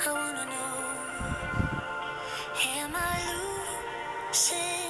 I wanna know, am I losing?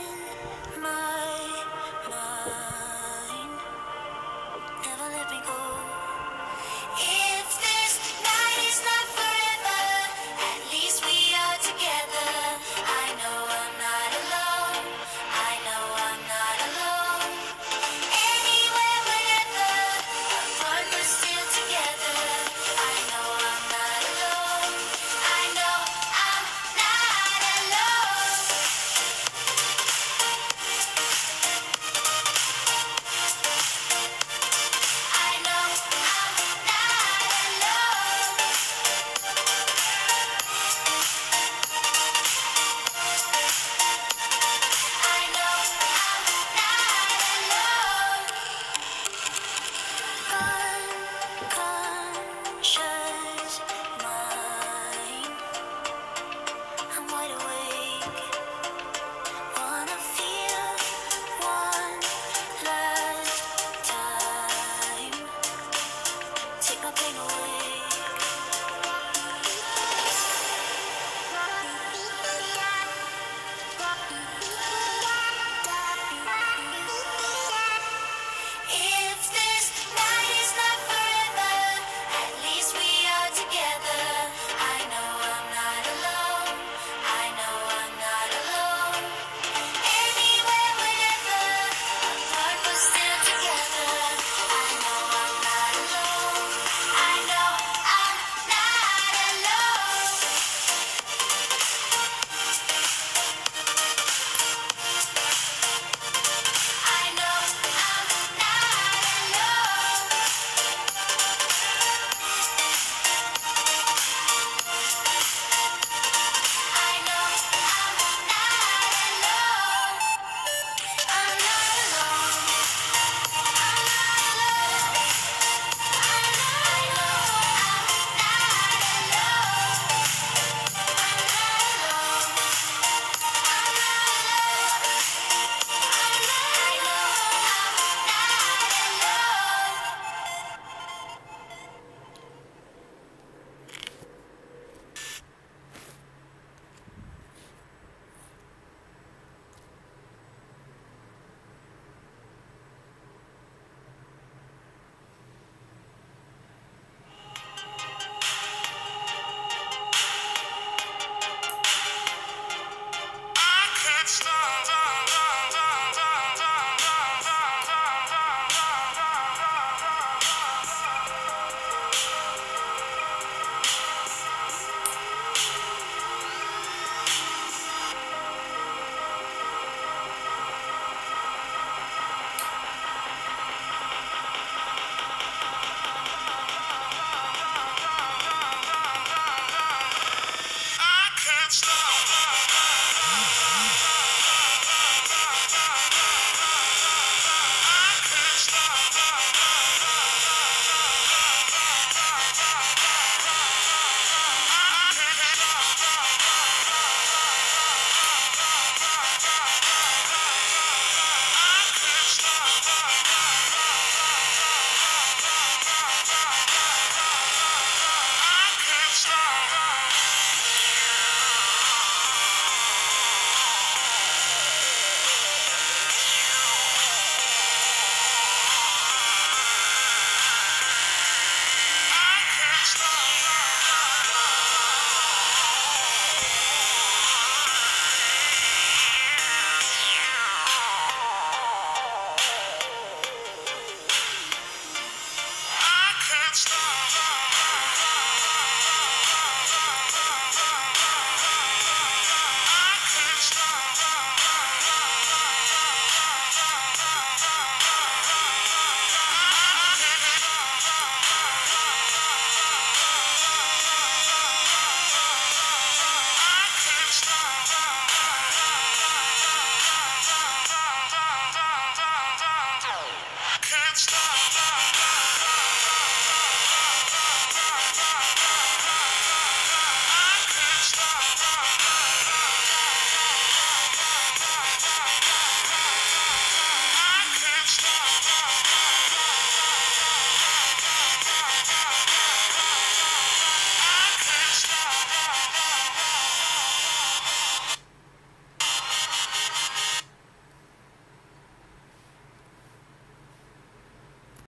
stop.